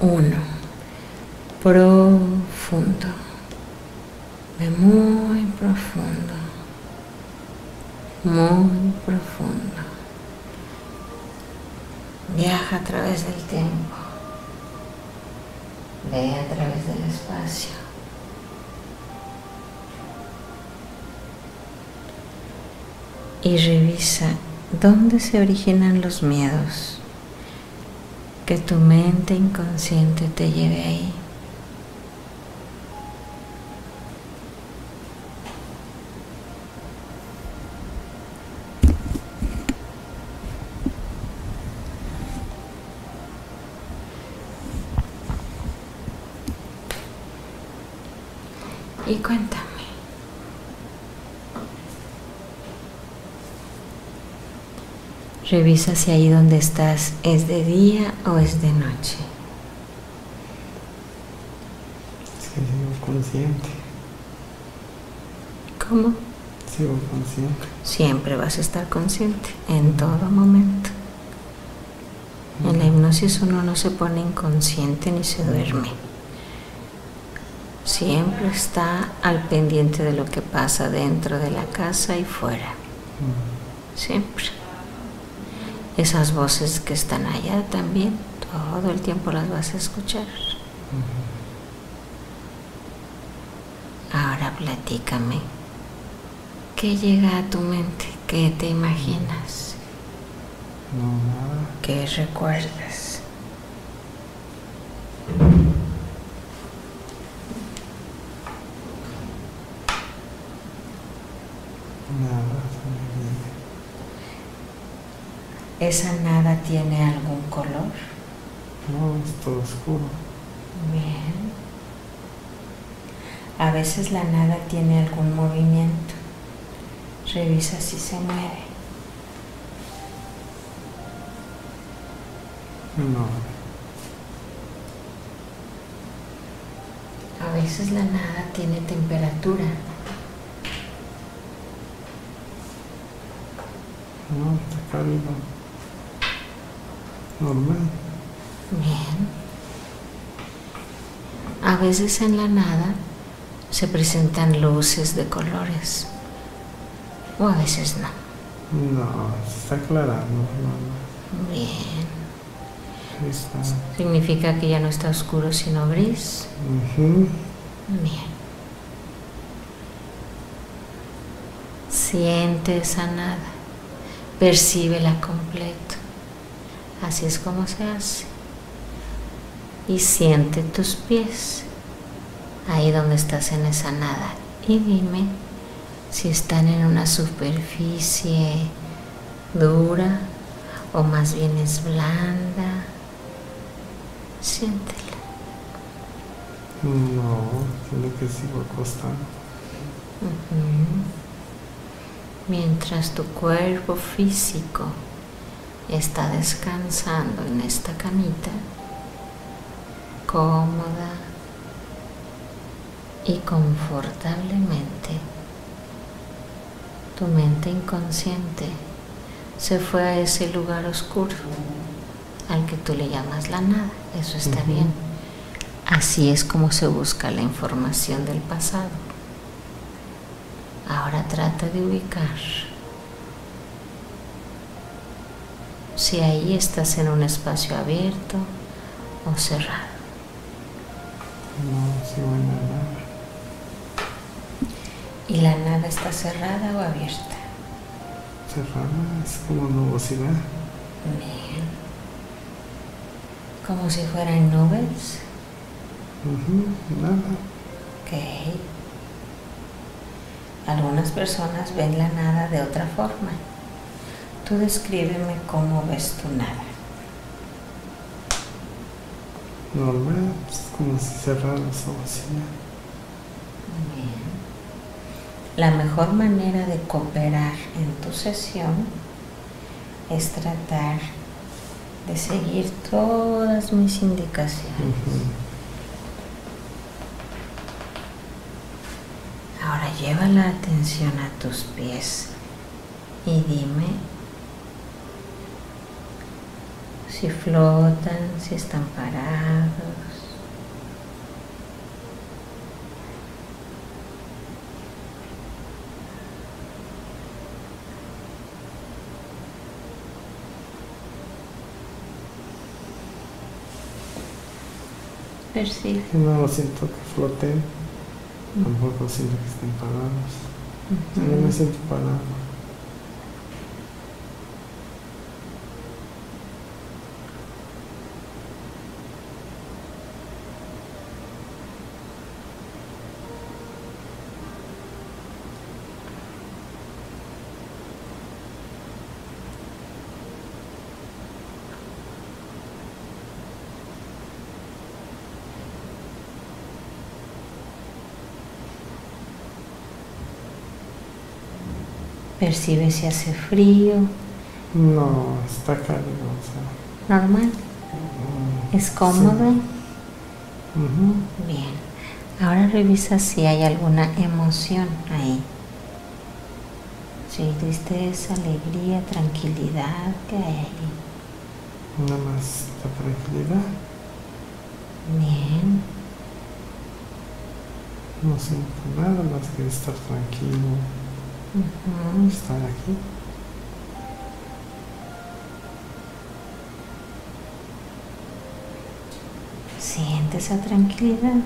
Uno. Profundo. Ve muy profundo. Muy profundo. Viaja a través del tiempo. Ve a través del espacio. Y revisa dónde se originan los miedos. Que tu mente inconsciente te lleve ahí. Y. Revisa si ahí donde estás es de día o es de noche. sigo consciente. ¿Cómo? Sigo consciente. Siempre vas a estar consciente, en todo momento. En la hipnosis uno no se pone inconsciente ni se duerme. Siempre está al pendiente de lo que pasa dentro de la casa y fuera. Siempre. Esas voces que están allá también, todo el tiempo las vas a escuchar. Ahora platícame. ¿Qué llega a tu mente? ¿Qué te imaginas? No, nada. ¿Qué recuerdas? Nada. se me viene. ¿Esa nada tiene algún color? No, es todo oscuro. Bien. A veces la nada tiene algún movimiento. Revisa si se mueve. No. A veces la nada tiene temperatura. No, está cálido. Normal. Bien. A veces en la nada se presentan luces de colores. O a veces no. No, está aclarando. No, Bien. Está. Significa que ya no está oscuro sino gris. Bien. Siente esa nada. Percíbela completo. Así es como se hace. Y siente tus pies. Ahí donde estás en esa nada. Y dime si están en una superficie dura o más bien es blanda. Siéntela. No, tiene que sigo acostado. Ujú. Mientras tu cuerpo físico está descansando en esta camita, cómoda y confortablemente, tu mente inconsciente se fue a ese lugar oscuro al que tú le llamas la nada. Eso está bien. Así es como se busca la información del pasado. Ahora trata de ubicar si ahí estás en un espacio abierto o cerrado. No. ¿Y la nada está cerrada o abierta? Cerrada es como nubosidad. Bien. Como si fueran nubes. Ujú, Nada. Ok. Algunas personas ven la nada de otra forma. Tú descríbeme cómo ves tu nada. Normal, es como si cerrara los ojos. Bien. La mejor manera de cooperar en tu sesión es tratar de seguir todas mis indicaciones. Ahora lleva la atención a tus pies y dime si flotan, si están parados. Percibe. No lo siento que floten, tampoco siento que estén parados. Yo me siento parado. Percibe si hace frío, No, está cálido. O sea, normal, mm, es cómodo. sí. Bien, ahora revisa si hay alguna emoción ahí. Si hay tristeza, alegría, tranquilidad, ¿qué hay ahí? Nada más la tranquilidad. Bien, No siento nada más que estar tranquilo, ujú, estar aquí. siente esa tranquilidad,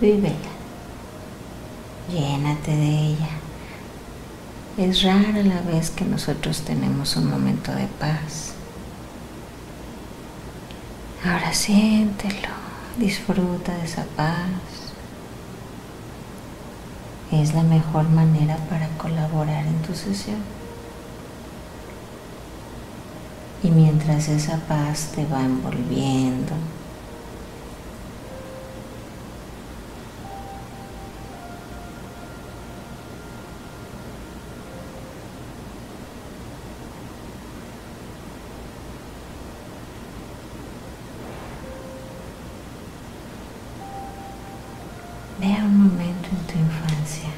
vívela, llénate de ella. Es rara la vez que nosotros tenemos un momento de paz. Ahora siéntelo, disfruta de esa paz. Es la mejor manera para colaborar en tu sesión. Y mientras esa paz te va envolviendo, en tu infancia.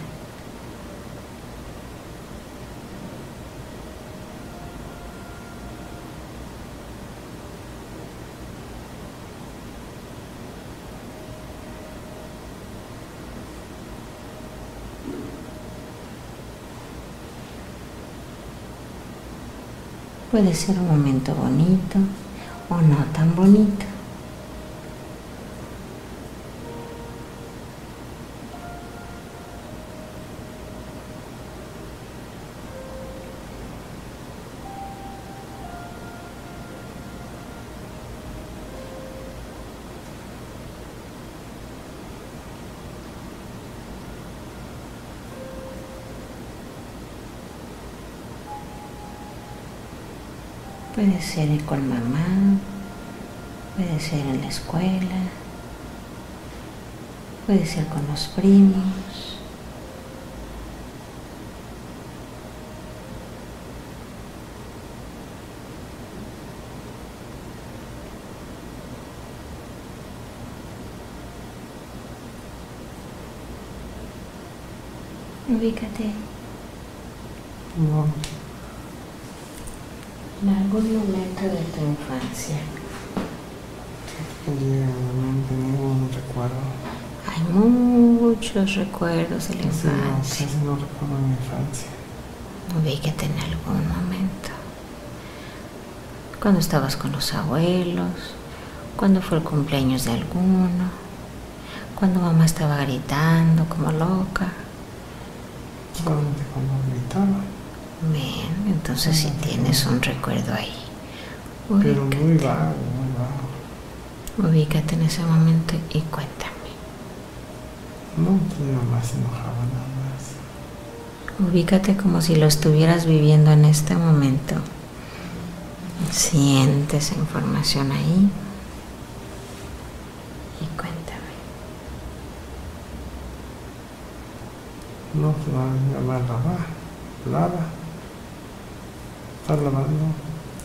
Puede ser un momento bonito o no tan bonito. Puede ser con mamá, puede ser en la escuela, puede ser con los primos. Ubícate algún momento de tu infancia. me llega a la mente ningún recuerdo. Hay muchos recuerdos de la Casi no, infancia. casi no recuerdo mi infancia. Ubícate en algún momento. Cuando estabas con los abuelos, cuando fue el cumpleaños de alguno, cuando mamá estaba gritando como loca. Solamente cuando gritaba, Bien, entonces si tienes un recuerdo ahí. pero muy vago, muy vago. ubícate en ese momento y cuéntame. No, pues mi mamá se enojaba nada más. Ubícate como si lo estuvieras viviendo en este momento. Siente esa información ahí. Y cuéntame. No, pues la- mi está lavando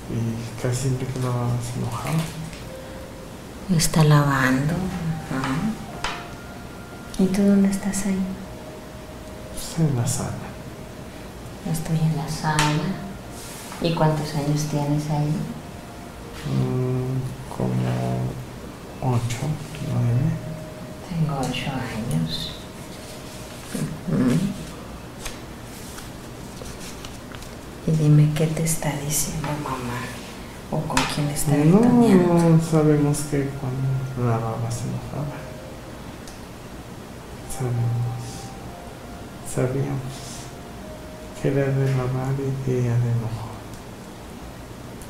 y casi siempre que lavaba se enojaba. Está lavando. ¿Y tú dónde estás ahí? Pues en la sala, Estoy en la sala. ¿Y cuántos años tienes ahí? Mm, como ocho, nueve. Tengo ocho años. Y dime qué te está diciendo mamá o con quién está gritoneando. No, sabemos que cuando la baba se enojaba. Sabemos, sabíamos que era de mamá y ella de enojo.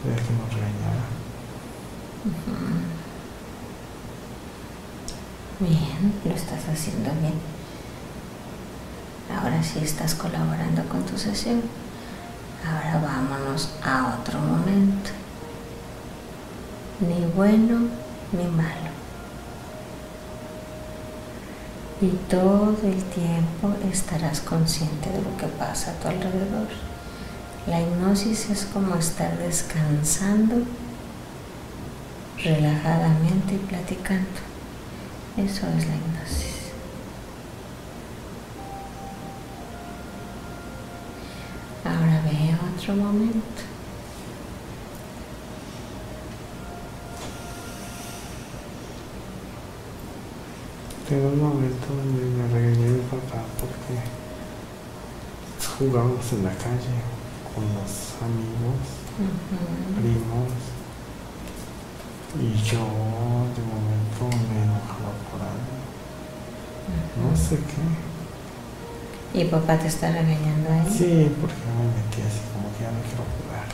De que nos regañaba. Bien, lo estás haciendo bien. Ahora sí estás colaborando con tu sesión. Ahora vámonos a otro momento. Ni bueno ni malo. Y todo el tiempo estarás consciente de lo que pasa a tu alrededor. La hipnosis es como estar descansando relajadamente y platicando. Eso es la hipnosis. Momento. Tengo un momento donde me regañé mi papá porque jugábamos en la calle con los amigos, Ujú. primos, y yo de momento me enojaba por algo, no sé qué. ¿Y papá te está regañando ahí? Sí, porque me metí así como que ya no quiero jugar.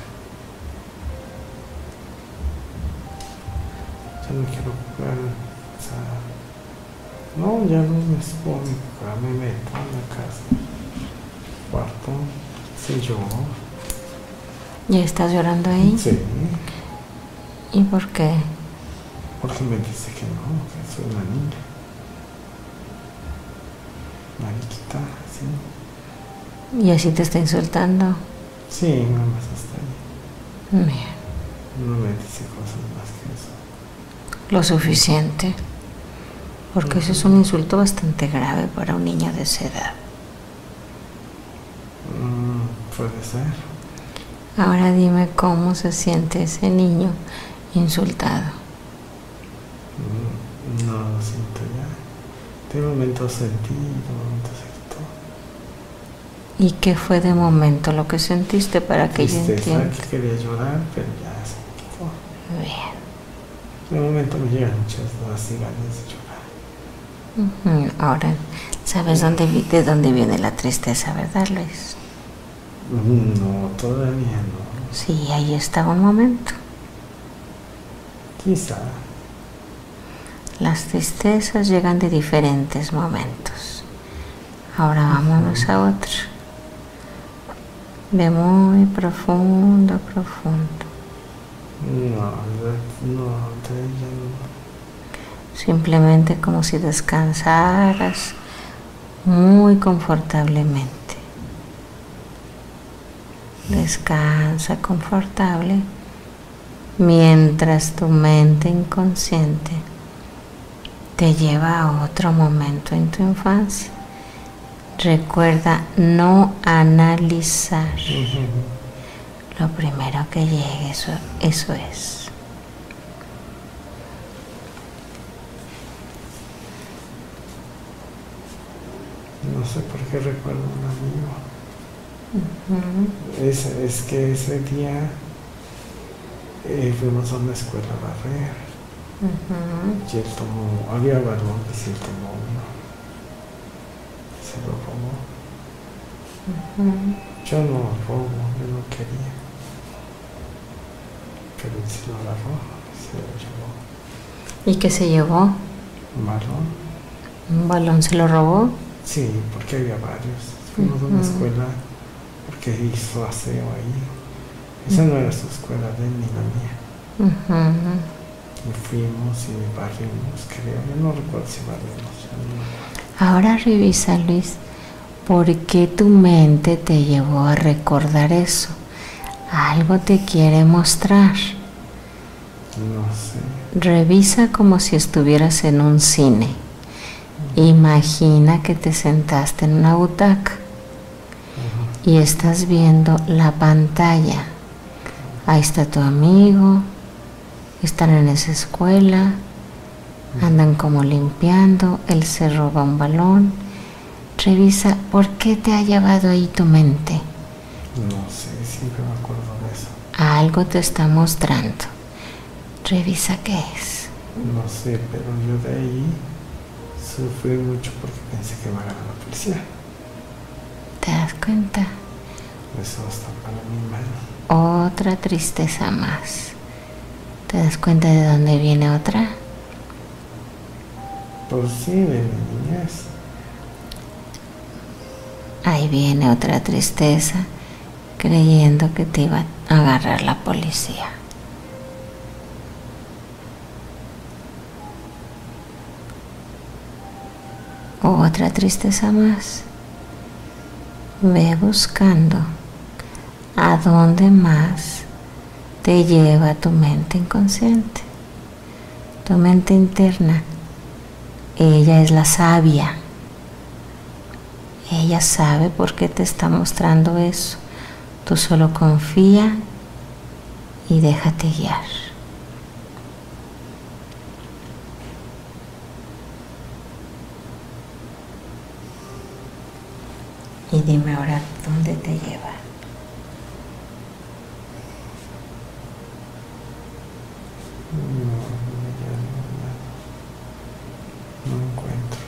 Ya no quiero jugar, o sea, no, ya no me subo a mi jugar, me meto en la casa, cuarto, sí lloro, ¿Ya estás llorando ahí? sí, ¿Y por qué? porque me dice que no, que soy una niña. Mariquita. ¿Y así te está insultando? Sí, nada más hasta ahí. Bien, No me dice cosas más que eso. lo suficiente. Porque eso es un insulto bastante grave para un niño de esa edad. Mm, puede ser. Ahora dime cómo se siente ese niño insultado. Mm, No lo siento ya. De momento sentí y de momento se quitó. ¿Y qué fue de momento lo que sentiste para que yo entienda? que quería llorar, pero ya se quitó. Bien. De momento me llegan muchas dudas y ganas de llorar. Ahora, ¿sabes dónde, de dónde viene la tristeza, verdad, Luis? No, todavía no. Sí, ahí está un momento. Quizá. Las tristezas llegan de diferentes momentos. Ahora vámonos a otro. De muy profundo, profundo. No, no, no. Simplemente como si descansaras muy confortablemente. Descansa confortable mientras tu mente inconsciente te lleva a otro momento en tu infancia. Recuerda no analizar. Lo primero que llegue, eso, eso es. No sé por qué recuerdo a un amigo. Es, es que ese día eh, fuimos a una escuela a barrer. Ujú. Y él tomó, había balones y él tomó. Se lo robó. Yo no lo robo, yo no quería. Pero él se lo agarró, se lo llevó. ¿Y qué se llevó? ¿Un balón? ¿Un balón se lo robó? Sí, porque había varios. Fuimos a una escuela porque hizo aseo ahí. Esa no era su escuela de él ni la mía. Ujú. Y fuimos y barrimos, creo. Yo no recuerdo si barrimos. no. Ahora revisa, Luis, ¿por qué tu mente te llevó a recordar eso? Algo te quiere mostrar. No sé. Revisa como si estuvieras en un cine. Imagina que te sentaste en una butaca y estás viendo la pantalla. Ahí está tu amigo, están en esa escuela, andan como limpiando, él se roba un balón. Revisa por qué te ha llevado ahí tu mente. No sé, siempre me acuerdo de eso. Algo te está mostrando. Revisa qué es. No sé, pero yo de ahí sufrí mucho porque pensé que me agarraba la policía. ¿Te das cuenta? Eso está para mí mal. Otra tristeza más. ¿Te das cuenta de dónde viene otra? Sí, de mi niñez. Ahí viene otra tristeza, creyendo que te iba a agarrar la policía. Otra tristeza más. Ve buscando a dónde más te lleva tu mente inconsciente, tu mente interna. Ella es la sabia. Ella sabe por qué te está mostrando eso. Tú solo confía y déjate guiar. Y dime ahora dónde te lleva. No, no, ya no, nada. no encuentro.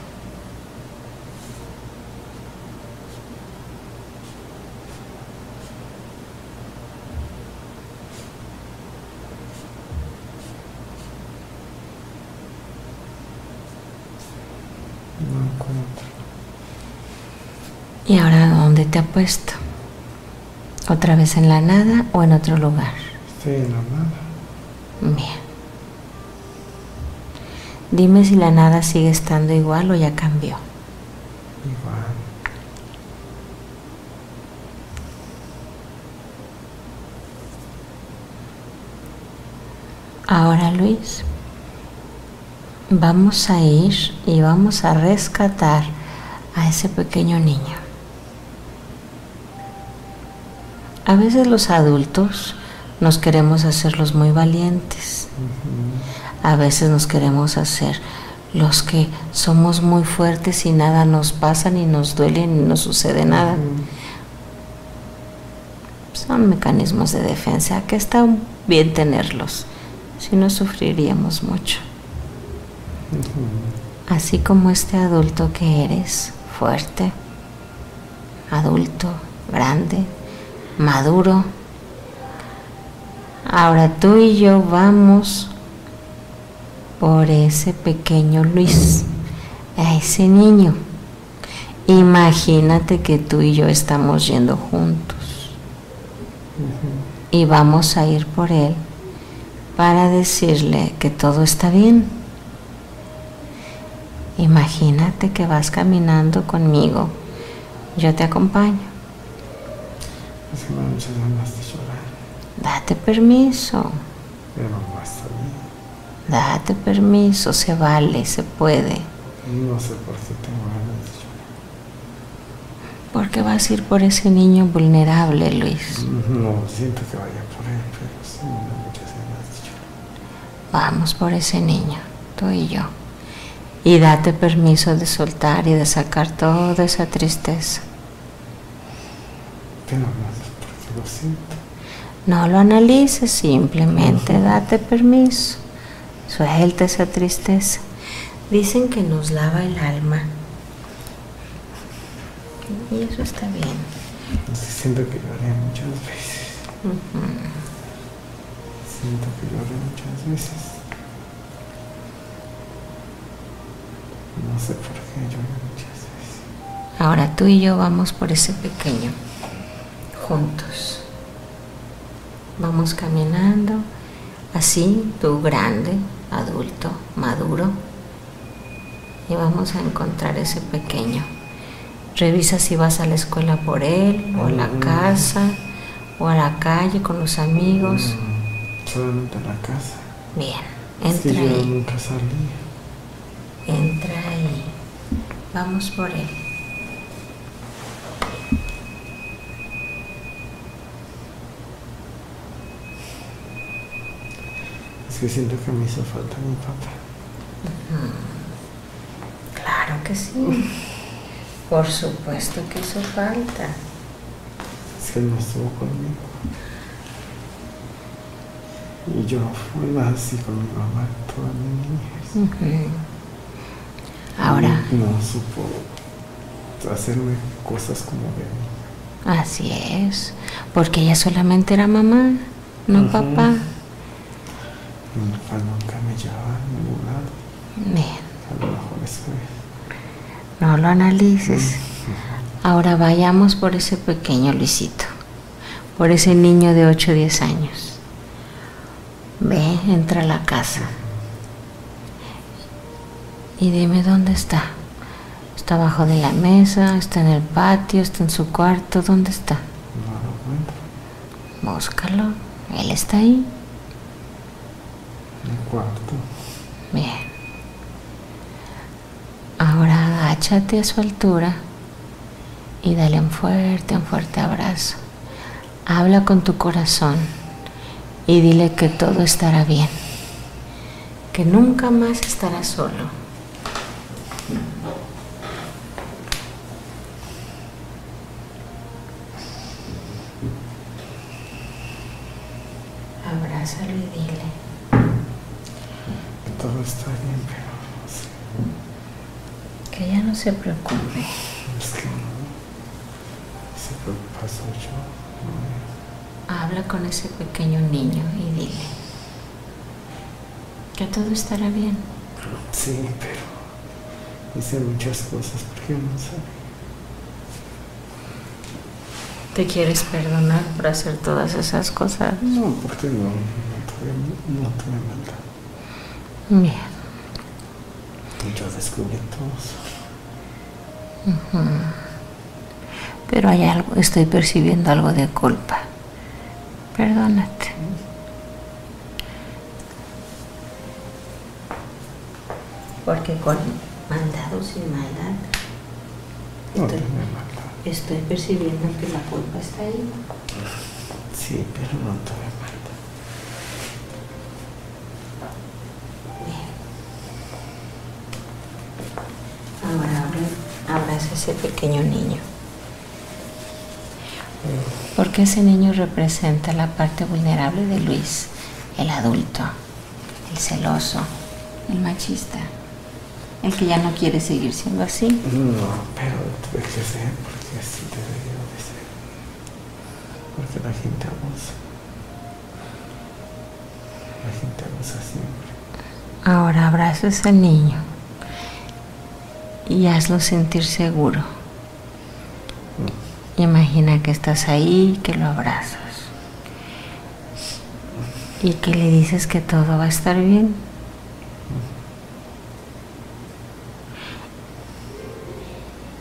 No encuentro. ¿Y ahora dónde te ha puesto? ¿Otra vez en la nada o en otro lugar? Estoy en la nada. Bien. Dime si la nada sigue estando igual o ya cambió. Igual. Ahora Luis, vamos a ir y vamos a rescatar a ese pequeño niño. A veces los adultos nos queremos hacer los muy valientes. A veces nos queremos hacer los que somos muy fuertes y nada nos pasa, ni nos duele, ni nos sucede nada. Son mecanismos de defensa que está bien tenerlos, si no sufriríamos mucho. Así como este adulto que eres, fuerte, adulto, grande, maduro. Ahora tú y yo vamos por ese pequeño Luis, a ese niño. Imagínate que tú y yo estamos yendo juntos y vamos a ir por él para decirle que todo está bien. Imagínate que vas caminando conmigo, yo te acompaño. Es que me dan muchas ganas de llorar, Date permiso, pero no está bien. date permiso, se vale, se puede. No sé por qué tengo ganas de llorar. Porque vas a ir por ese niño vulnerable, Luis. No siento que vaya por él, pero sí me dan muchas ganas de llorar. Vamos por ese niño, tú y yo. Y date permiso de soltar y de sacar toda esa tristeza. Pero no No lo analices, simplemente date permiso. Suelta esa tristeza. Dicen que nos lava el alma. Y eso está bien. Siento que lloré muchas veces. Siento que lloré muchas veces. No sé por qué lloré muchas veces. Ahora tú y yo vamos por ese pequeño, juntos. Vamos caminando, así, tú grande, adulto, maduro, y vamos a encontrar ese pequeño. Revisa si vas a la escuela por él, o a la Ujú. casa, o a la calle con los amigos. Mm, solamente en la casa. Bien, entra yo ahí, nunca salí. entra ahí. Vamos por él. Es que siento que me hizo falta mi papá. Claro que sí. Por supuesto que hizo falta. Es que él no estuvo conmigo. Y yo fui más así con mi mamá toda mi niñez. Ahora, No supo hacerme cosas como de mí. así es. Porque ella solamente era mamá, no papá llevaba a ningún lado. Bien, A lo mejor eso es. no lo analices. Ahora vayamos por ese pequeño Luisito, por ese niño de 8 o 10 años. Ve, entra a la casa. Y dime dónde está. ¿Está abajo de la mesa? ¿Está en el patio? ¿Está en su cuarto? ¿Dónde está? No lo encuentro. Búscalo. Él está ahí. Cuarto. Bien. Ahora agáchate a su altura y dale un fuerte, un fuerte abrazo. Habla con tu corazón y dile que todo estará bien, que nunca más estarás solo. Abrázalo y dile. que Todo está bien, pero no sé. Que ya no se preocupe. Es que no. Se preocupa mucho. No. Habla con ese pequeño niño y dile que todo estará bien. Sí, pero hice muchas cosas porque no sé. ¿Te quieres perdonar por hacer todas esas cosas? No, porque no, no tuve, no tuve maldad. Bien. Y Yo descubrí todo. Pero hay algo, estoy percibiendo algo de culpa. Perdónate. Porque con maldad o sin maldad, No Estoy- estoy percibiendo que la culpa está ahí. Sí, pero no tuve maldad. Bien. Ahora abre- abraza a ese pequeño niño. Porque ese niño representa la parte vulnerable de Luis, el adulto, el celoso, el machista, el que ya no quiere seguir siendo así. No, pero tuve que ser porque así debería de ser. Porque la gente abusa. La gente abusa siempre. Ahora abraza a ese niño y hazlo sentir seguro. Imagina que estás ahí, que lo abrazas y que le dices que todo va a estar bien.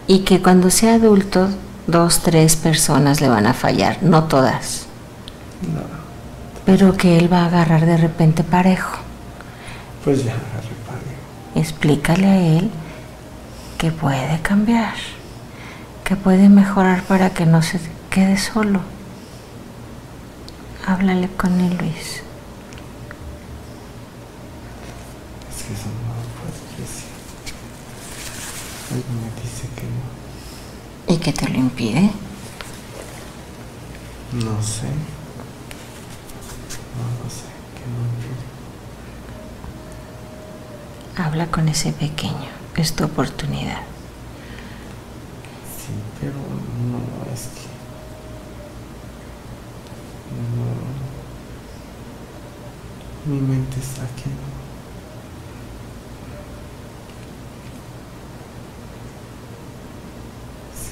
Y que cuando sea adulto, dos, tres personas le van a fallar, no todas, No, pero que él va a agarrar de repente parejo. pues ya agarré parejo. Explícale a él que puede cambiar, que puede mejorar para que no se quede solo. Háblale con él, Luis. Es que eso no decir. Algo me dice que no. ¿Y qué te lo impide? No sé. No lo sé. Que no quiere. Habla con ese pequeño. Es tu oportunidad. Sí, pero no es que. No. Mi mente está aquí.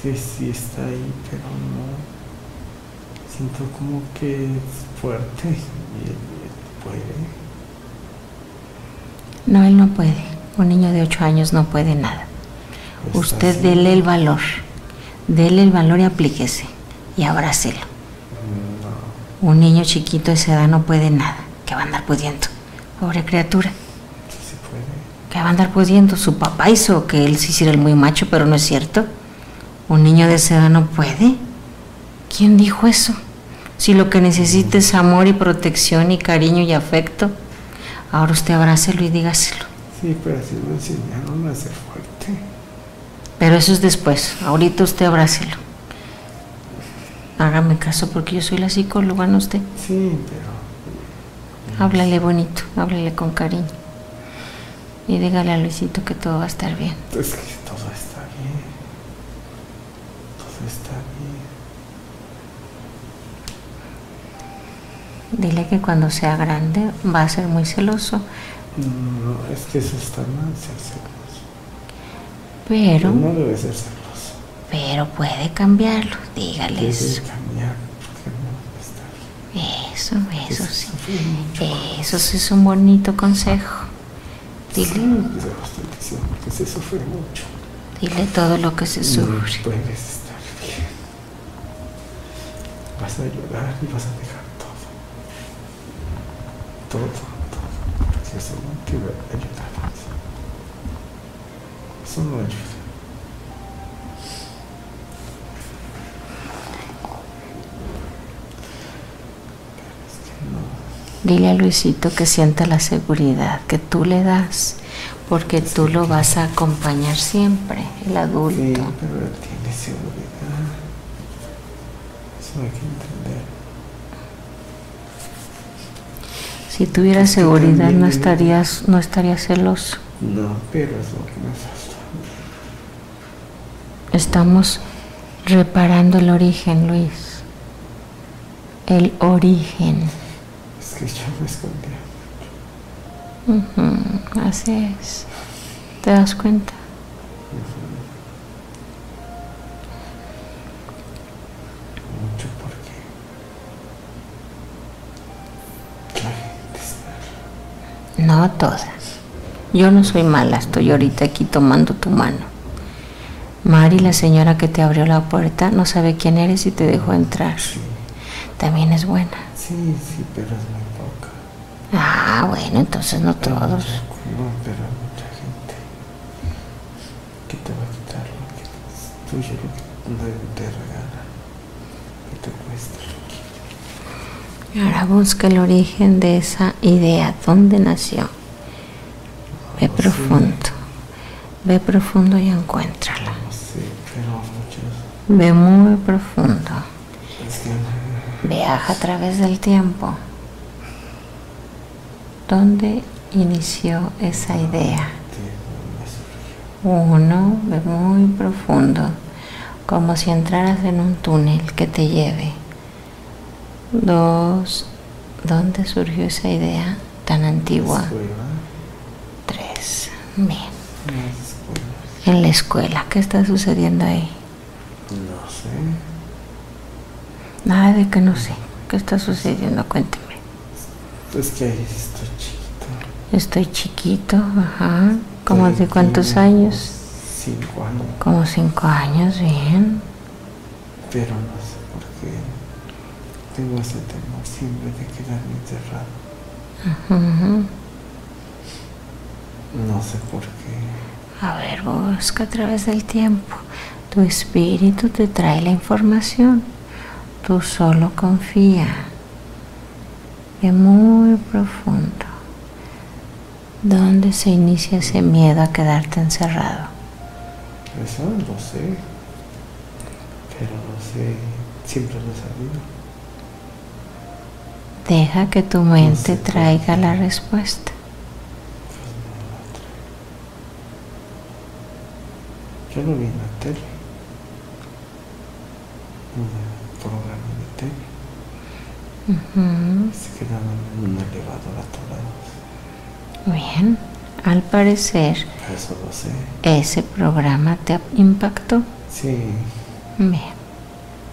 Que sí está ahí, pero no. Siento como que es fuerte y él puede. No, él no puede. Un niño de 8 años no puede nada. Está Usted así. dele el valor. Dele el valor y aplíquese. Y abrácelo. No, Un niño chiquito de esa edad no puede nada. Que va a andar pudiendo. Pobre criatura. sí puede. que va a andar pudiendo. Su papá hizo que él se hiciera el muy macho, pero no es cierto. Un niño de esa edad no puede. ¿Quién dijo eso? Si lo que necesita es amor y protección y cariño y afecto. Ahora usted abrácelo y dígaselo. Sí, pero así me enseñaron a ser fuerte. Pero eso es después. Ahorita usted abrácelo. Hágame caso porque yo soy la psicóloga, no usted. Sí, pero Háblale bonito, háblale con cariño. Y dígale a Luisito que todo va a estar bien. es que todo está bien. Todo está bien. Dile que cuando sea grande va a ser muy celoso, No, es que eso está mal, ser celoso. pero, No debe ser celoso. pero puede cambiarlo. Dígale Debe eso. cambiar porque no debe estar. Eso, eso sí. Eso sí es un bonito consejo. Dile, Sí, es bastante diciendo que se sufre mucho. dile todo lo que se No sufre. puedes estar bien. Vas a llorar y vas a dejar todo. Todo, Porque eso no te va a ayudar. Eso no ayuda. Pero es que no. Dile a Luisito que sienta la seguridad que tú le das, porque tú lo vas a acompañar siempre, el Sí, adulto. pero él tiene seguridad. Eso hay que entender. Si tuvieras seguridad no estarías, no estarías celoso. No, pero es lo que me falta. Estamos reparando el origen, Luis. El origen. Es que yo me escondía. Ujú, así es. ¿Te das cuenta? Mucho No todas. Yo no soy mala, estoy ahorita aquí tomando tu mano. Mari, la señora que te abrió la puerta, no sabe quién eres y te dejó entrar. También es buena. sí, sí, pero es muy poca. Ah, bueno, entonces no todos. mucha- No, pero mucha gente que te va a quitar lo que es tuyo, lo que te regala, que te cuesta. Ahora busca el origen de esa idea, dónde nació. Ve No profundo, ve profundo y encuéntrala. Pero muchos. Ve muy profundo. Es que Viaja a través del tiempo. ¿Dónde inició esa idea? me surgió. Uno, ve muy profundo, como si entraras en un túnel que te lleve. Dos, ¿dónde surgió esa idea tan antigua? Escuela, Tres, bien. En la escuela, ¿qué está sucediendo ahí? no sé. Nada de que no sé. ¿Qué está sucediendo? Cuénteme. Es que ahí estoy chiquito. Estoy chiquito, ajá. ¿Cómo de cuántos años? Cinco años. Como cinco años, bien. Pero no sé por qué tengo ese temor siempre de quedarme encerrado. No sé por qué. A ver, busca a través del tiempo. Tu espíritu te trae la información. Tú solo confía. Ve muy profundo. ¿Dónde se inicia ese miedo a quedarte encerrado? Eso lo sé. Pero no sé. Siempre lo he sabido. Deja que tu mente traiga la respuesta. Pues. Yo lo vi en la tele. Un programa de tele. Se quedaban en un elevador atorados. Bien, al parecer Eso lo sé. ese programa te impactó. Sí. Bien,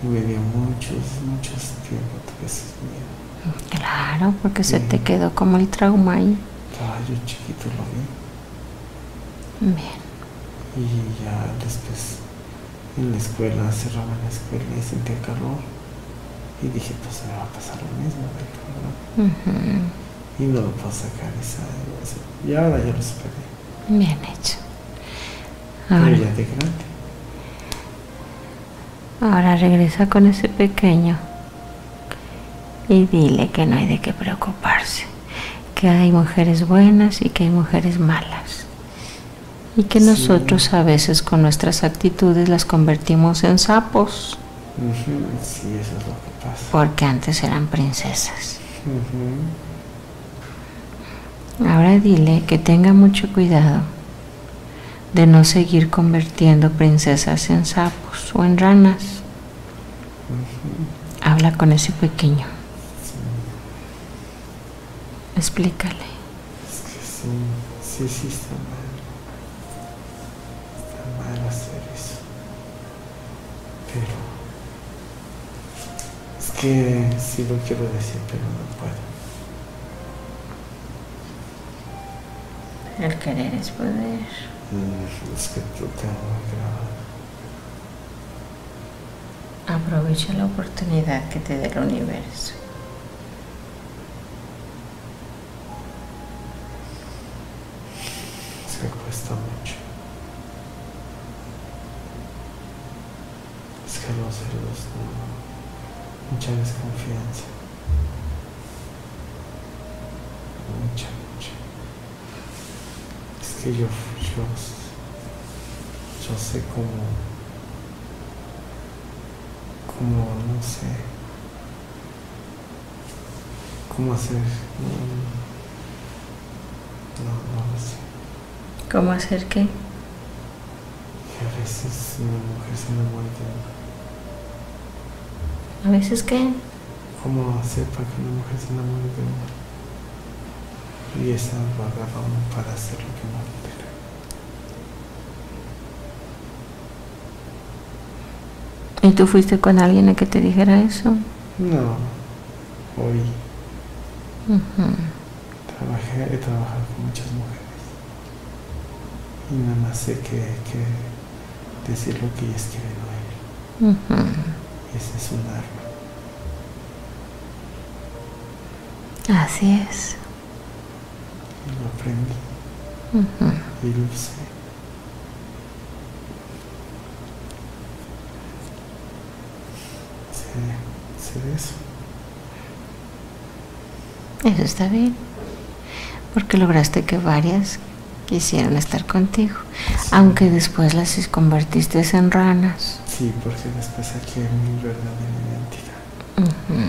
Y me dio muchos, muchos tiempos de veces miedo. Claro, porque se te quedó como el trauma ahí. Ah, yo chiquito lo vi. Bien, Y ya después en la escuela cerraban la escuela y sentía calor. Y dije, pues me va a pasar lo mismo programa. ujú, Y no lo puedo sacar esa, Y ahora ya lo superé. bien hecho. Pero ya de grande. ahora regresa con ese pequeño y dile que no hay de qué preocuparse, que hay mujeres buenas y que hay mujeres malas. Y que Sí. nosotros a veces con nuestras actitudes las convertimos en sapos, Sí, eso es lo que pasa. porque antes eran princesas. Ahora dile que tenga mucho cuidado de no seguir convirtiendo princesas en sapos o en ranas. Habla con ese pequeño, explícale. es que sí, sí, sí está mal. Está mal hacer eso. Pero es que sí lo quiero decir, pero no puedo. El querer es poder. Mm, Es que tú tengo grabado. Aprovecha la oportunidad que te dé el universo. Es que cuesta mucho. Es que los cerdos no. Mucha desconfianza. Mucha, mucha. Es que yo, yo, yo sé cómo, cómo, no sé, cómo hacer, no, no, no lo sé. ¿Cómo hacer qué? Que a veces una mujer se enamora de uno. A veces qué? ¿Cómo hacer para que una mujer se enamore de uno? Y esa lo agarra uno para hacer lo que uno quiere. ¿Y tú fuiste con alguien a que te dijera eso? No, hoy Ujú. trabajé, he trabajado con muchas mujeres. Y nada más sé que, que decir lo que ellas quieren oír. Y ese es un arma. Así es. Y lo aprendí y lo sé. Sé, sé de eso. Eso está bien. Porque lograste que varias quisieran estar contigo. Sí. Aunque después las convertiste en ranas. Sí, porque después aquí hay mi verdadera identidad. Ujú.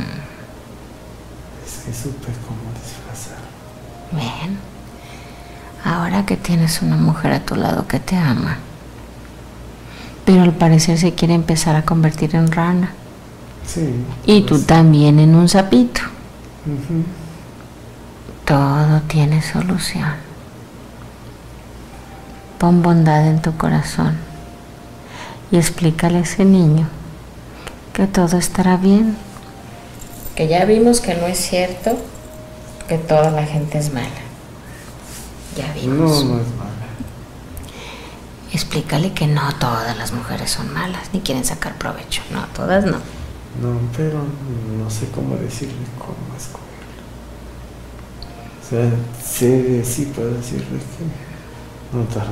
Es que supe cómo disfrazar. Bien. Ahora que tienes una mujer a tu lado que te ama, pero al parecer se quiere empezar a convertir en rana. Sí. Y tú pues, también en un sapito. ujú. Todo tiene solución. Pon bondad en tu corazón y explícale a ese niño que todo estará bien. Que ya vimos que no es cierto que toda la gente es mala. Ya No, vimos. no es mala. Explícale que no todas las mujeres son malas ni quieren sacar provecho. No, todas no. No, pero no sé cómo decirle cómo escogerlo. O sea, sé, sí puedo decirle que no todas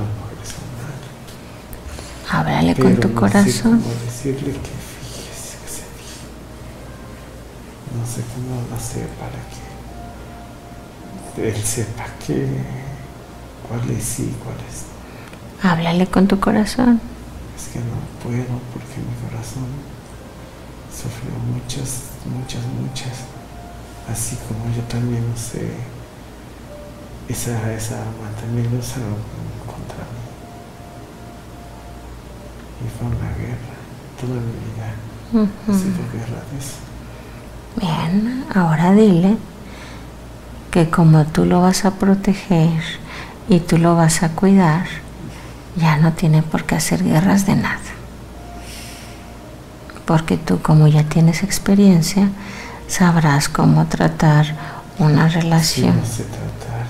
Háblale pero con tu no corazón. Sé cómo decirle que fíjese, que se fije. No sé cómo hacer para que él sepa que cuál es sí, cuál es no. Háblale con tu corazón. Es que no puedo porque mi corazón sufrió muchas, muchas, muchas. Así como yo también usé esa, esa arma, también lo Fue una guerra. Toda mi vida ha Ujú. sido guerra de eso. Bien, ahora dile que como tú lo vas a proteger y tú lo vas a cuidar, ya no tiene por qué hacer guerras de nada. Porque tú como ya tienes experiencia, sabrás cómo tratar una Sí, relación. no sé tratar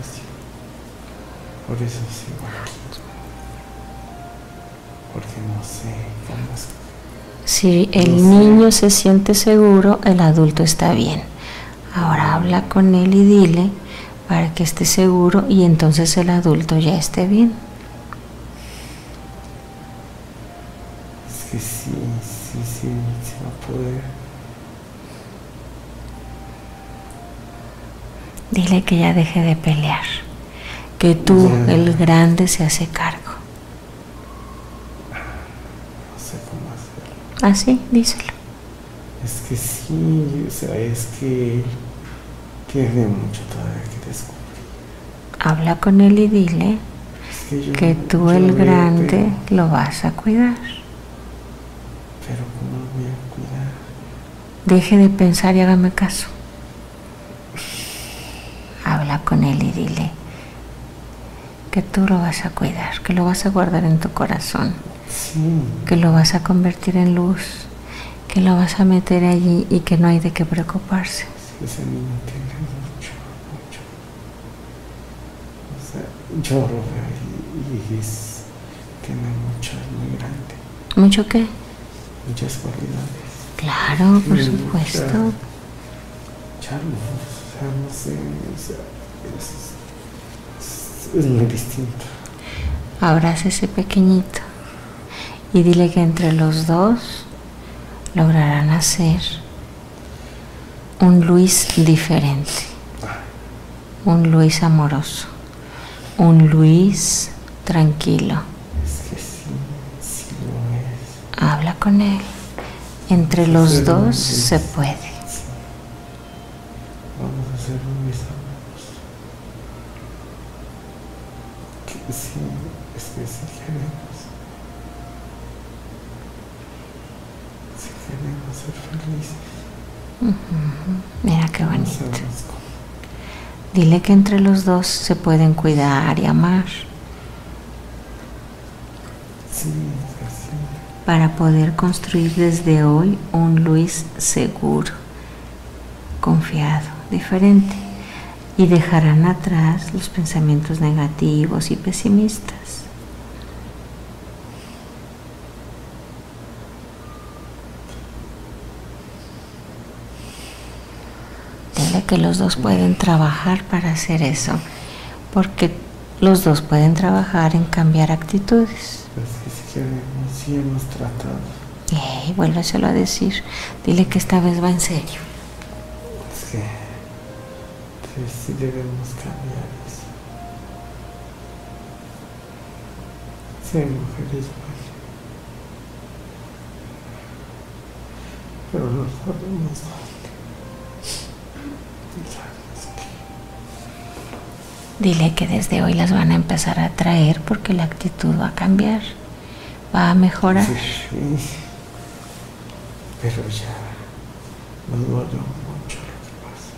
así. Por eso sigo aquí. Porque no sé cómo es. Si No el sé. niño se siente seguro, el adulto está bien. Ahora habla con él y dile para que esté seguro y entonces el adulto ya esté bien. Es que sí, sí, sí, sí va a poder. Dile que ya deje de pelear, que tú, el grande, se hace cargo. No sé cómo hacerlo. Así, díselo. Es que sí, o sea, es que él tiene mucho todavía que descubrir. Habla con él y dile Es que, yo, que tú, yo el grande, lo vas a cuidar. Pero ¿cómo lo voy a cuidar? Deje de pensar y hágame caso. Habla con él y dile que tú lo vas a cuidar, que lo vas a guardar en tu corazón, Sí, que lo vas a convertir en luz, que lo vas a meter allí y que no hay de qué preocuparse. que ese niño tiene mucho, mucho. O sea, yo lo veo y, y es, tiene mucho, es muy grande, ¿Mucho qué? muchas cualidades. Claro, por Tiene supuesto. luz, o sea, no sé, o sea, es, es, es muy distinto. Abraza ese pequeñito y dile que entre los dos lograrán hacer un Luis diferente, un Luis amoroso, un Luis tranquilo. Es que sí, sí lo es. Habla con él. Entre los dos se puede. Sí. Vamos a hacer un. Que sí, es que Sí Mira qué bonito. Dile que entre los dos se pueden cuidar y amar Sí, para poder construir desde hoy un Luis seguro, confiado, diferente. Y dejarán atrás los pensamientos negativos y pesimistas. Dile que los dos pueden trabajar para hacer eso, porque los dos pueden trabajar en cambiar actitudes. Es que sí hemos tratado. Ey, vuélveselo a decir. Dile que esta vez va en serio. Es que sí, sí debemos cambiar eso. Ser mujeres buenas. Pero no sabemos dónde. Sabemos que Dile que desde hoy las van a empezar a traer porque la actitud va a cambiar, va a mejorar. Sí, pero ya nos dolió mucho lo que pasa.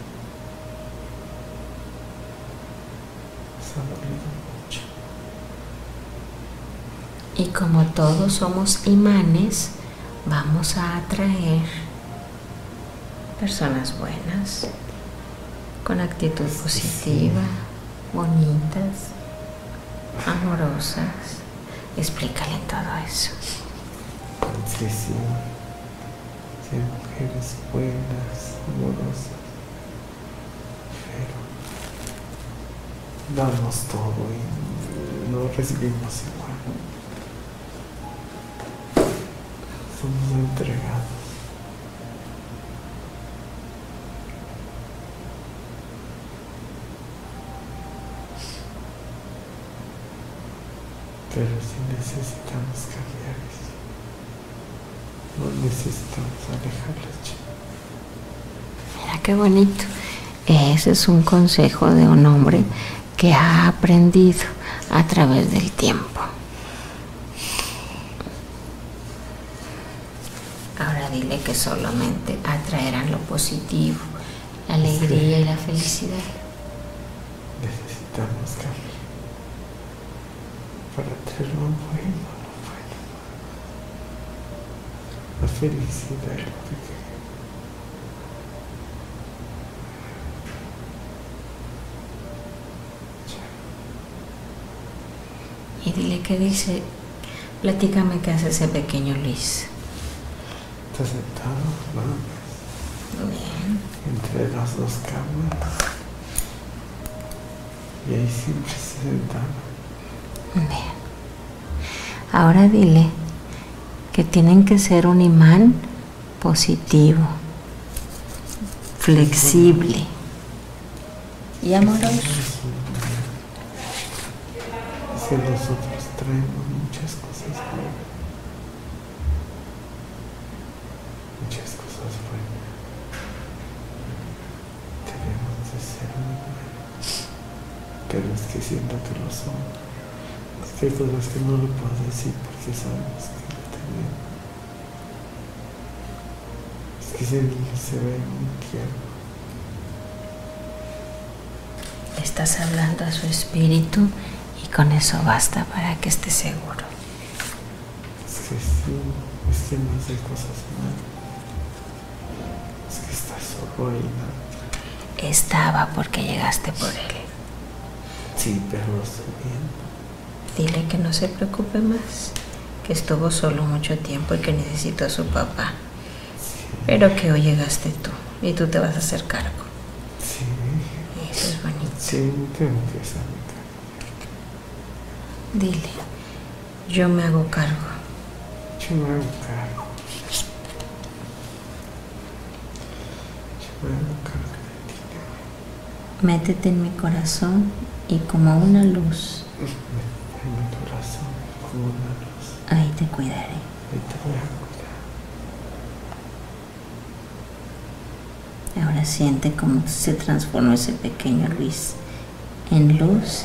Ha dolido mucho. Y como todos somos imanes, vamos a atraer personas buenas, con actitud positiva, bonitas, amorosas. Explícale todo eso. Sí, sí hay mujeres buenas, amorosas, pero damos todo y no recibimos igual. Somos entregados. Pero sí necesitamos cambiar eso. No necesitamos alejarlas. Mira qué bonito. Ese es un consejo de un hombre que ha aprendido a través del tiempo. Ahora dile que solamente atraerán lo positivo, la alegría y la felicidad. Necesitamos cambiar para traer lo bueno, lo bueno. La felicidad y lo pequeño. Y dile que dice, platícame qué hace ese pequeño Luis. Está sentado, ¿no? Bien. Entre las dos camas. Y ahí siempre se sentaba. Bien. Ahora dile que tienen que ser un imán positivo, flexible y amoroso. Es que nosotros traemos muchas cosas buenas. Muchas cosas buenas. Debemos de ser muy buenos. Pero es que siento que lo son. Hay cosas que no lo puedo decir porque sabemos que lo tenemos. Es que niño se ve muy tierno. Estás hablando a su espíritu y con eso basta para que esté seguro. Es que sí, es que no hace cosas malas. Es que está solo ¿no? Estaba porque llegaste por él. Sí, pero lo estoy viendo. Dile que no se preocupe más, que estuvo solo mucho tiempo y que necesitó a su papá. Pero que hoy llegaste tú y tú te vas a hacer cargo. sí, Eso es bonito. sí, cargo. Dile, yo me hago cargo. Yo me hago cargo. Yo me hago cargo de ti. Métete en mi corazón y como una luz, siente cómo se transforma ese pequeño Luis en luz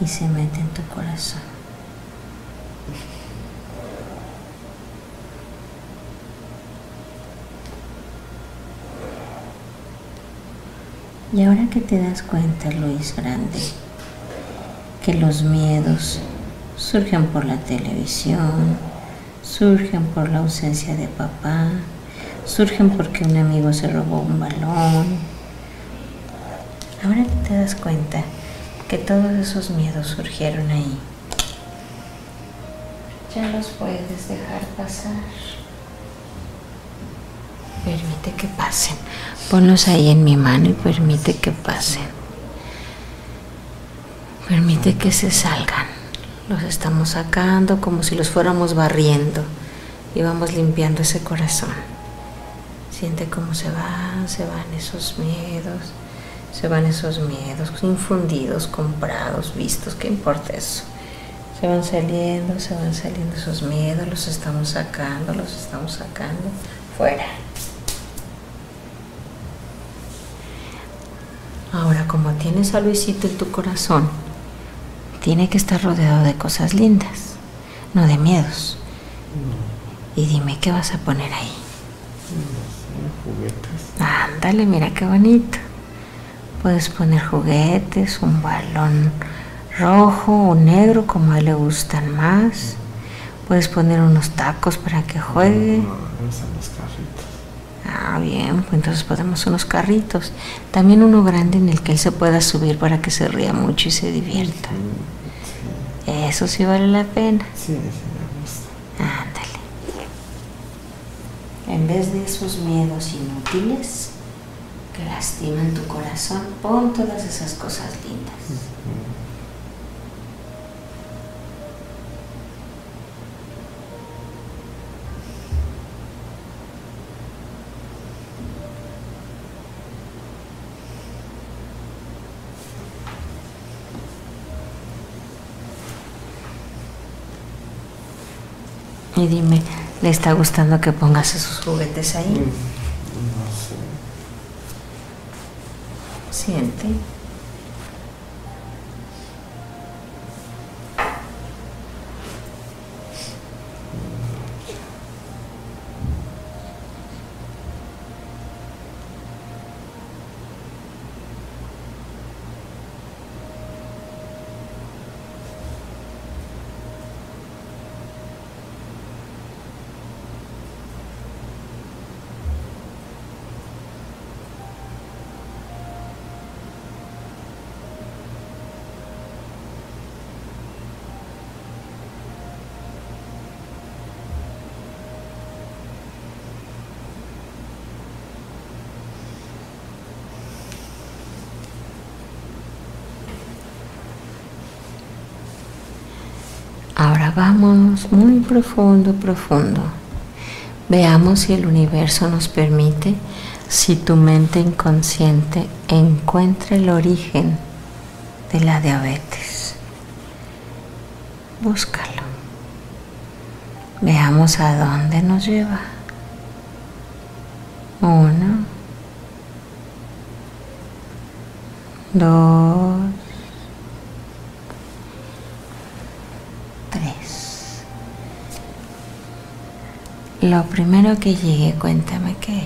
y se mete en tu corazón. Y ahora que te das cuenta, Luis Grande, que los miedos surgen por la televisión, surgen por la ausencia de papá, surgen porque un amigo se robó un balón. Ahora te das cuenta que todos esos miedos surgieron ahí, ya los puedes dejar pasar. Permite que pasen. Ponlos ahí en mi mano y permite que pasen. Permite que se salgan. Los estamos sacando como si los fuéramos barriendo y vamos limpiando ese corazón. Siente cómo se van, se van esos miedos, se van esos miedos infundidos, comprados, vistos, ¿qué importa eso? Se van saliendo, se van saliendo esos miedos, los estamos sacando, los estamos sacando fuera. Ahora, como tienes a Luisito en tu corazón, tiene que estar rodeado de cosas lindas, no de miedos. Y dime qué vas a poner ahí. Ándale, mira qué bonito. Puedes poner juguetes, un balón rojo o negro como a él le gustan más. Puedes poner unos tacos para que juegue. No, no, esos son los carritos. Ah, bien, pues entonces podemos unos carritos. También uno grande en el que él se pueda subir para que se ría mucho y se divierta. Sí, Eso sí vale la pena. sí, sí, me gusta. Ándale. En vez de esos miedos inútiles que lastiman tu corazón, pon todas esas cosas lindas. Y dime, ¿le está gustando que pongas esos juguetes Mm, ahí? No sé. Siente. Vamos muy profundo, profundo. Veamos si el universo nos permite si tu mente inconsciente encuentra el origen de la diabetes. Búscalo. Veamos a dónde nos lleva. Uno. Dos. Lo primero que llegue, cuéntame qué es.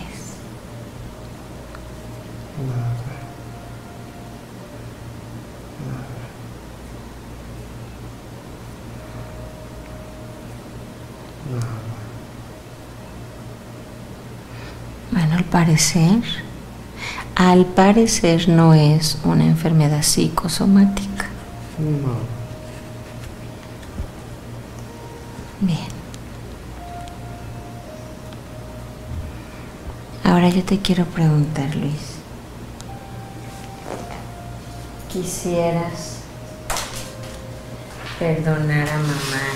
Bueno, al parecer, al parecer no es una enfermedad psicosomática. No. Bien. Yo te quiero preguntar, Luis. ¿Quisieras perdonar a mamá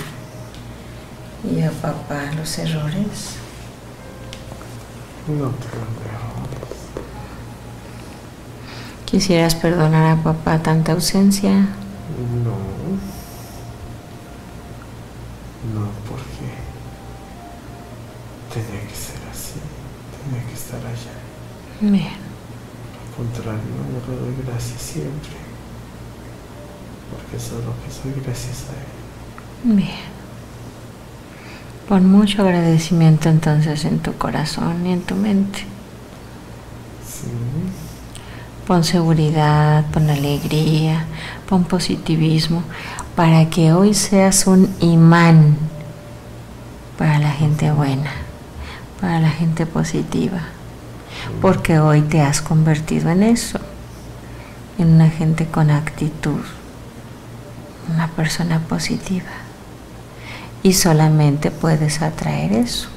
y a papá los errores? No dejo. ¿Quisieras perdonar a papá tanta ausencia? No, porque tenía que ser así. Tenía que estar allá. Bien. Al contrario, yo le doy gracias siempre. Porque eso es lo que soy gracias a él. Bien. Pon mucho agradecimiento entonces en tu corazón y en tu mente. Sí. Pon seguridad, pon alegría, pon positivismo para que hoy seas un imán para la gente buena, para la gente positiva. Porque hoy te has convertido en eso, en una gente con actitud, una persona positiva. Y solamente puedes atraer eso,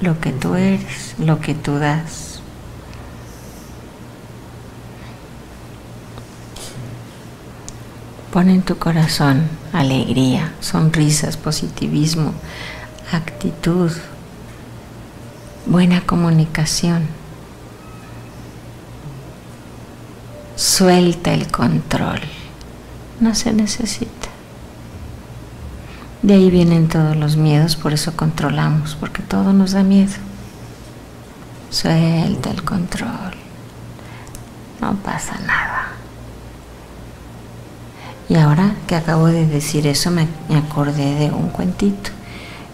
lo que tú eres, lo que tú das. Pon en tu corazón alegría, sonrisas, positivismo, actitud, buena comunicación. Suelta el control. No se necesita. De ahí vienen todos los miedos, por eso controlamos, porque todo nos da miedo. Suelta el control. No pasa nada. Y ahora que acabo de decir eso, me, acordé de un cuentito.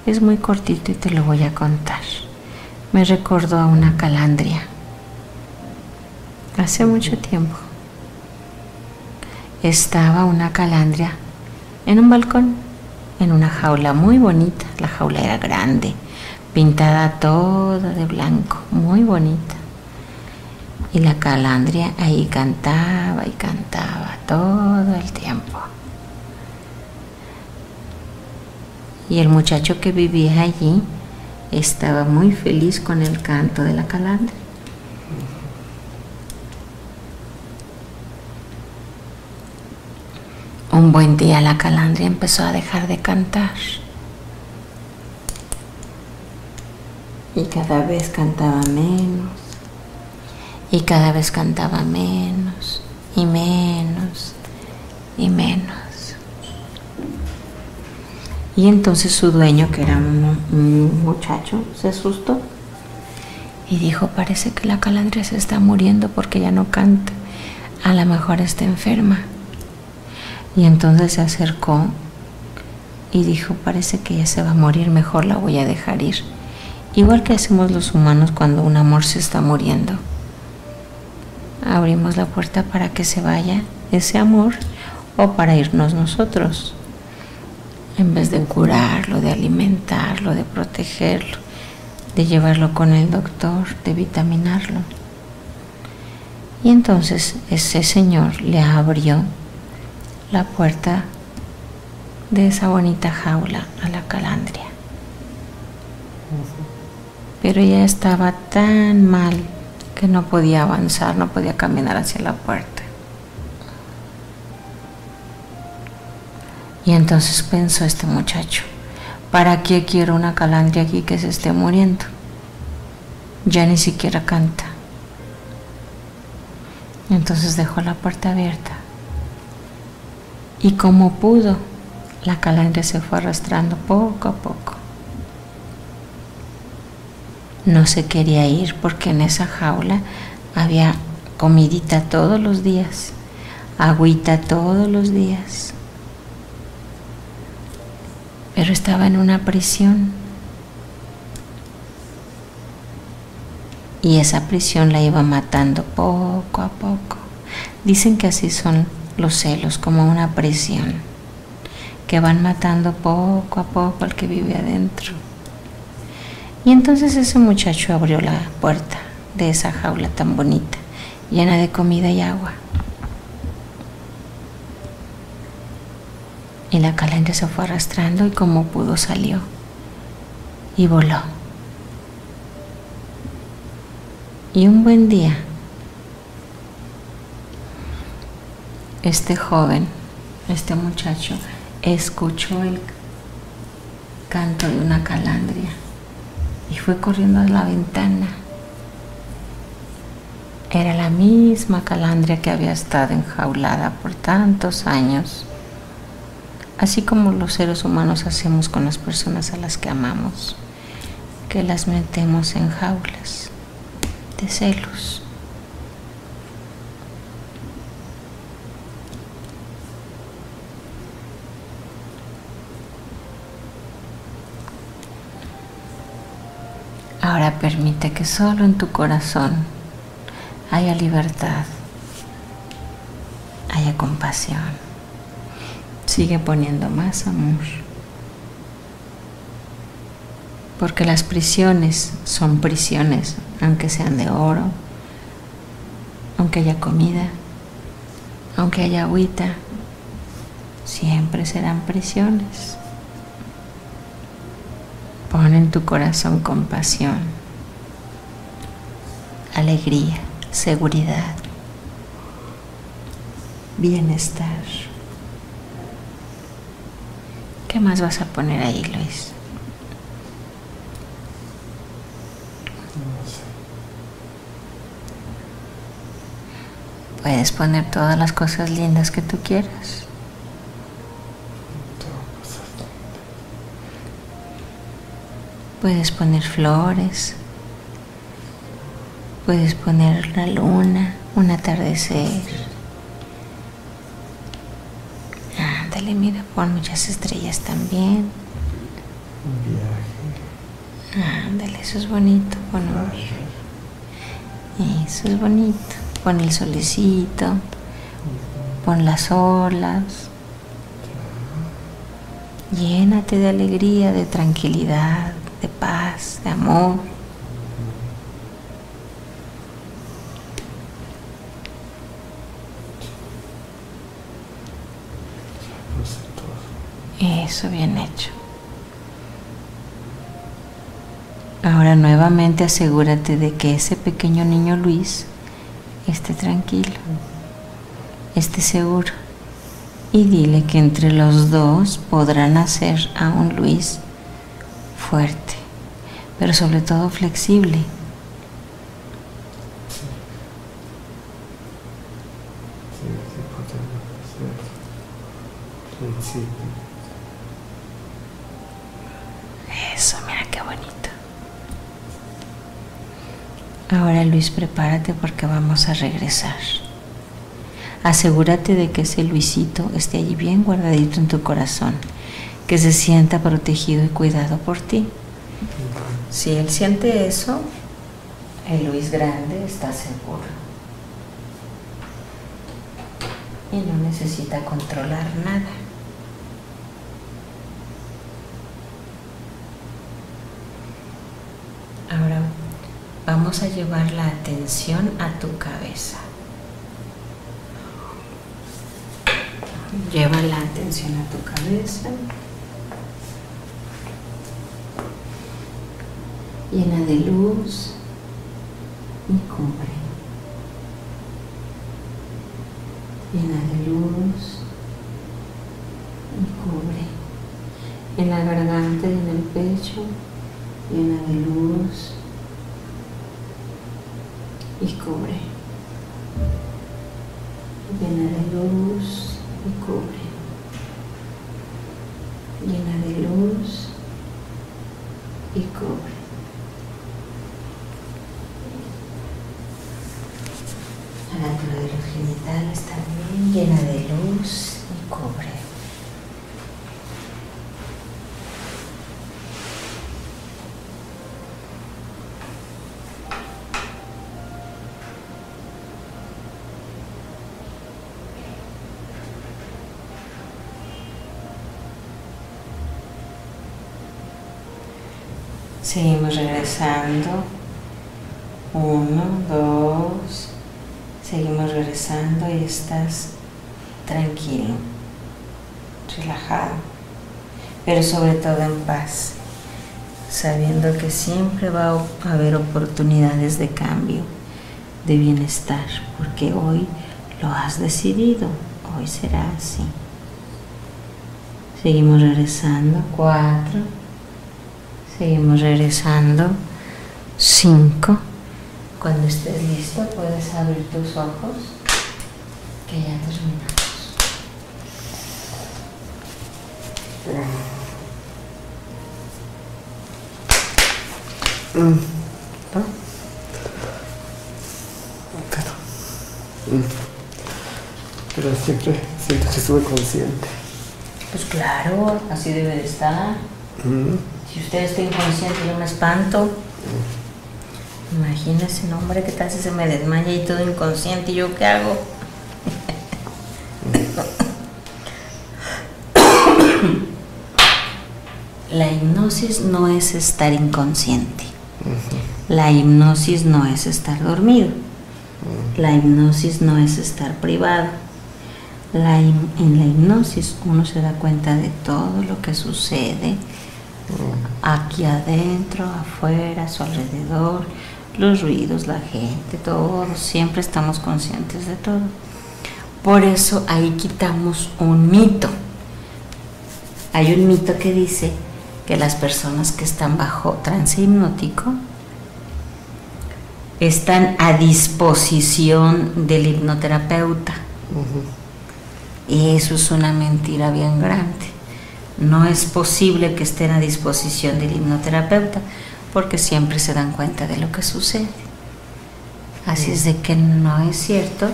Es muy cortito y te lo voy a contar. Me recordó a una calandria. Hace mucho tiempo. Estaba una calandria en un balcón, en una jaula muy bonita. La jaula era grande, pintada toda de blanco, muy bonita. Y la calandria ahí cantaba y cantaba todo el tiempo. Y el muchacho que vivía allí estaba muy feliz con el canto de la calandria. Un buen día la calandria empezó a dejar de cantar. Y cada vez cantaba menos. Y cada vez cantaba menos. Y menos. Y menos. Y entonces su dueño, que era un, muchacho, se asustó. Y dijo, parece que la calandria se está muriendo porque ya no canta. A lo mejor está enferma. Y entonces se acercó y dijo, parece que ya se va a morir, mejor la voy a dejar ir. Igual que hacemos los humanos cuando un amor se está muriendo. Abrimos la puerta para que se vaya ese amor o para irnos nosotros. En vez de curarlo, de alimentarlo, de protegerlo, de llevarlo con el doctor, de vitaminarlo. Y entonces ese señor le abrió la puerta de esa bonita jaula a la calandria. Pero ella estaba tan mal que no podía avanzar, no podía caminar hacia la puerta. Y entonces pensó este muchacho, ¿para qué quiero una calandria aquí que se esté muriendo? ya ni siquiera canta. Entonces dejó la puerta abierta. Y como pudo, la calandria se fue arrastrando poco a poco. No se quería ir porque en esa jaula había comidita todos los días, agüita todos los días. Pero estaba en una prisión. Y esa prisión la iba matando poco a poco. Dicen que así son los celos, como una prisión, que van matando poco a poco al que vive adentro. Y entonces ese muchacho abrió la puerta de esa jaula tan bonita, llena de comida y agua. Y la calandria se fue arrastrando y como pudo salió y voló. Y un buen día, este joven, este muchacho, escuchó el canto de una calandria y fue corriendo a la ventana. Era la misma calandria que había estado enjaulada por tantos años, así como los seres humanos hacemos con las personas a las que amamos, que las metemos en jaulas de celos. Ahora permite que solo en tu corazón haya libertad, haya compasión. Sigue poniendo más amor. Porque las prisiones son prisiones, aunque sean de oro, aunque haya comida, aunque haya agüita, siempre serán prisiones. Pon en tu corazón compasión, alegría, seguridad, bienestar. ¿Qué más vas a poner ahí, Luis? Puedes poner todas las cosas lindas que tú quieras. Puedes poner flores, puedes poner la luna, un atardecer. Ándale, mira, pon muchas estrellas también. Un viaje. Ándale, eso es bonito, pon un viaje. Eso es bonito. Pon el solecito, pon las olas. Llénate de alegría, de tranquilidad de paz, de amor. Eso bien hecho. Ahora nuevamente asegúrate de que ese pequeño niño Luis esté tranquilo, esté seguro. Y dile que entre los dos podrán hacer a un Luis fuerte, pero sobre todo flexible. Eso, mira qué bonito. Ahora Luis, prepárate porque vamos a regresar. Asegúrate de que ese Luisito esté allí bien guardadito en tu corazón que se sienta protegido y cuidado por ti. Si él siente eso, el Luis Grande está seguro. Y no necesita controlar nada. Ahora vamos a llevar la atención a tu cabeza. Lleva la atención a tu cabeza. llena de luz y cubre. Llena de luz y cubre. En la garganta y en el pecho, llena de luz cubre. Llena de luz y cubre. Llena de luz y cubre. A la altura de los genitales también llena de luz y cubre. Seguimos regresando. Uno, dos. Seguimos regresando y estás tranquilo, relajado, pero sobre todo en paz, sabiendo que siempre va a haber oportunidades de cambio, de bienestar, porque hoy lo has decidido, hoy será así. Seguimos regresando, cuatro. Seguimos regresando. Cinco. Cuando estés listo puedes abrir tus ojos, que ya terminamos. Pero, pero siempre siento que estuve consciente. Pues claro, así debe de estar. Mm. Si usted está inconsciente, yo me espanto. Imagínese, no, hombre, que tal si se me desmaya y todo inconsciente? ¿Y yo qué hago? La hipnosis no es estar inconsciente. La hipnosis no es estar dormido. La hipnosis no es estar privado. En la hipnosis uno se da cuenta de todo lo que sucede aquí adentro, afuera, a su alrededor, los ruidos, la gente, todo, siempre estamos conscientes de todo. Por eso ahí quitamos un mito. Hay un mito que dice que las personas que están bajo trance hipnótico están a disposición del hipnoterapeuta. Y eso es una mentira bien grande. No es posible que estén a disposición del hipnoterapeuta porque siempre se dan cuenta de lo que sucede. Así es de que no es cierto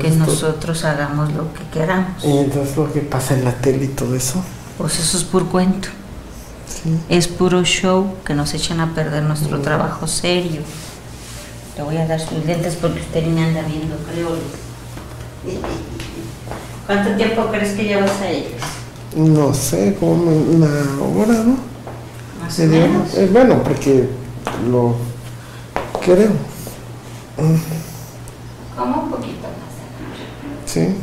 que nosotros hagamos lo que queramos. y entonces lo que pasa en la tele y todo eso. Pues eso es puro cuento. Sí. Es puro show que nos echan a perder nuestro Mm. trabajo serio. Le voy a dar sus lentes porque usted me anda viendo, creo. ¿Cuánto tiempo crees que llevas a ellos? No sé, como una hora, ¿no? Más o menos. Eh, bueno, porque lo creo. Como un poquito más. Sí.